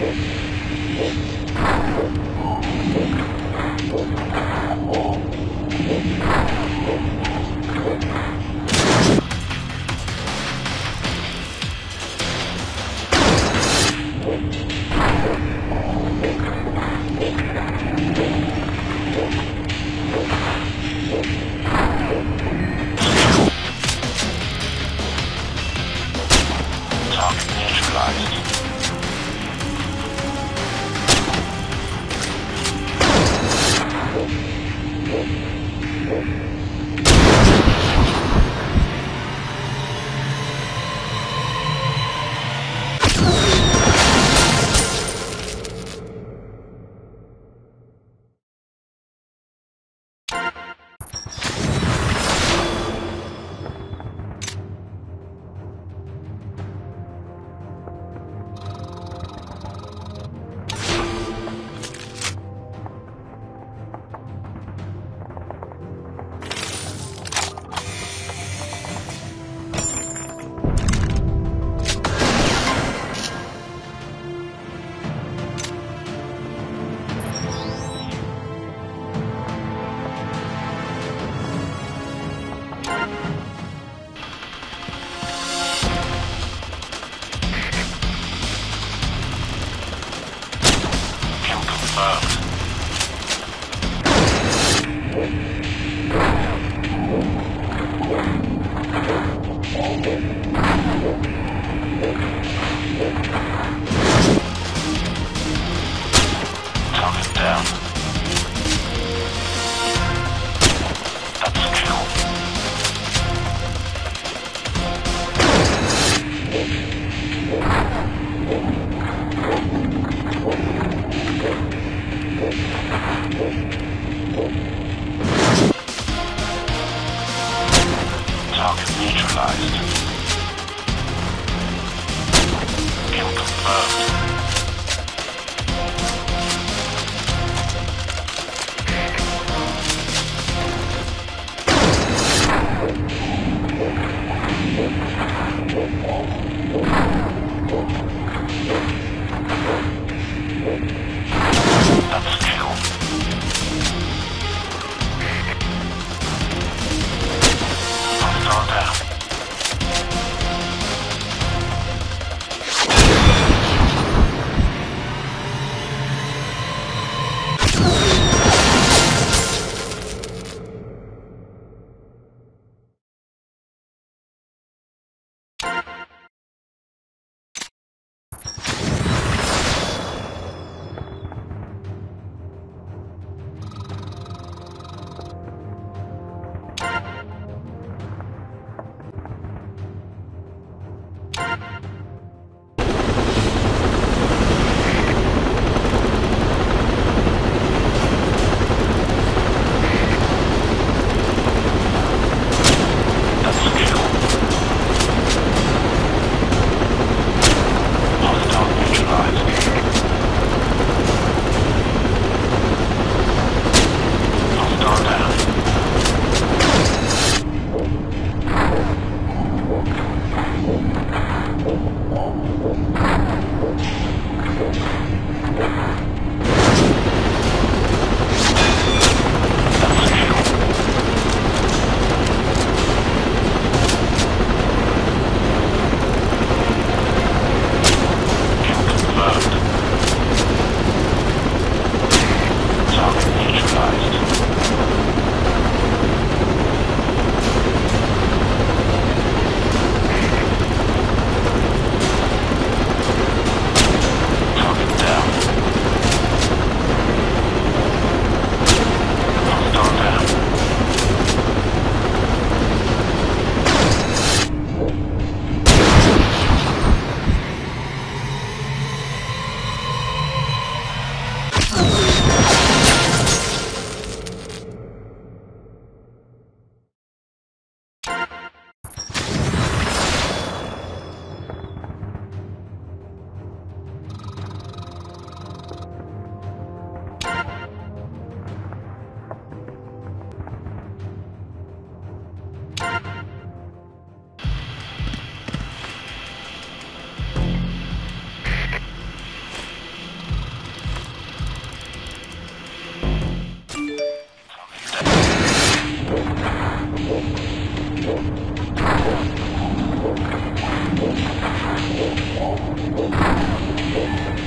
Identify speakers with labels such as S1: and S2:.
S1: Target neutralized. Oh, oh, oh. Thank you. Thank you.